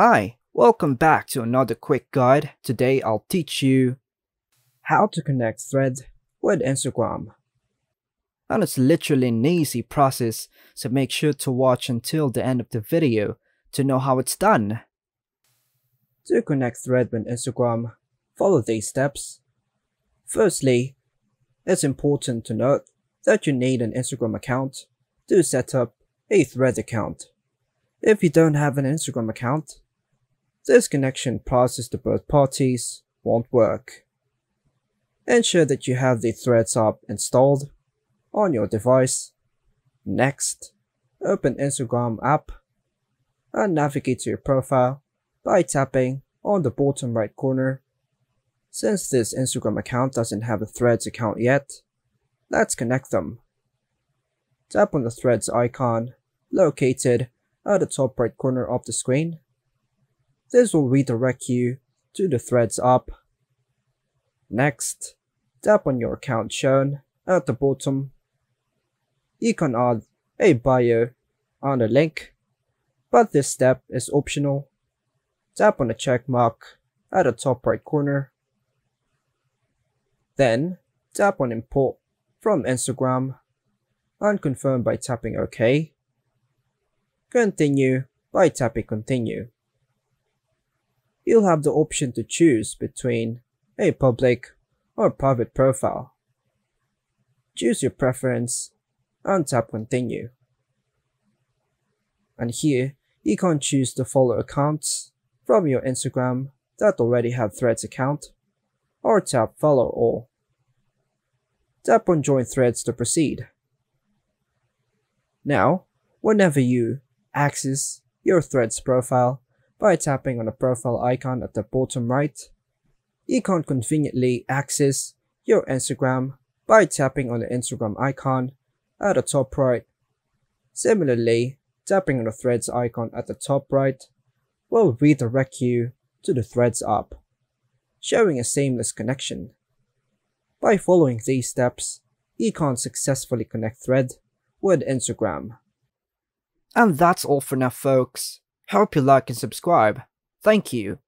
Hi, welcome back to another quick guide. Today I'll teach you how to connect Thread with Instagram. And it's literally an easy process, so make sure to watch until the end of the video to know how it's done. To connect Thread with Instagram, follow these steps. Firstly, it's important to note that you need an Instagram account to set up a Thread account. If you don't have an Instagram account, this connection process to both parties won't work. Ensure that you have the Threads app installed on your device. Next, open Instagram app and navigate to your profile by tapping on the bottom right corner. Since this Instagram account doesn't have a Threads account yet, let's connect them. Tap on the Threads icon located at the top right corner of the screen. This will redirect you to the Threads app. Next, tap on your account shown at the bottom. You can add a bio on the link, but this step is optional. Tap on the check mark at the top right corner. Then, tap on import from Instagram and confirm by tapping OK. Continue by tapping continue. You'll have the option to choose between a public or private profile. Choose your preference and tap continue. And here, you can choose to follow accounts from your Instagram that already have Threads account, or tap follow all. Tap on join threads to proceed. Now, whenever you access your Threads profile by tapping on the profile icon at the bottom right. You can conveniently access your Instagram by tapping on the Instagram icon at the top right. Similarly, tapping on the Threads icon at the top right will redirect you to the Threads app, showing a seamless connection. By following these steps, you can successfully connect Thread with Instagram. And that's all for now folks. Hope you like and subscribe. Thank you.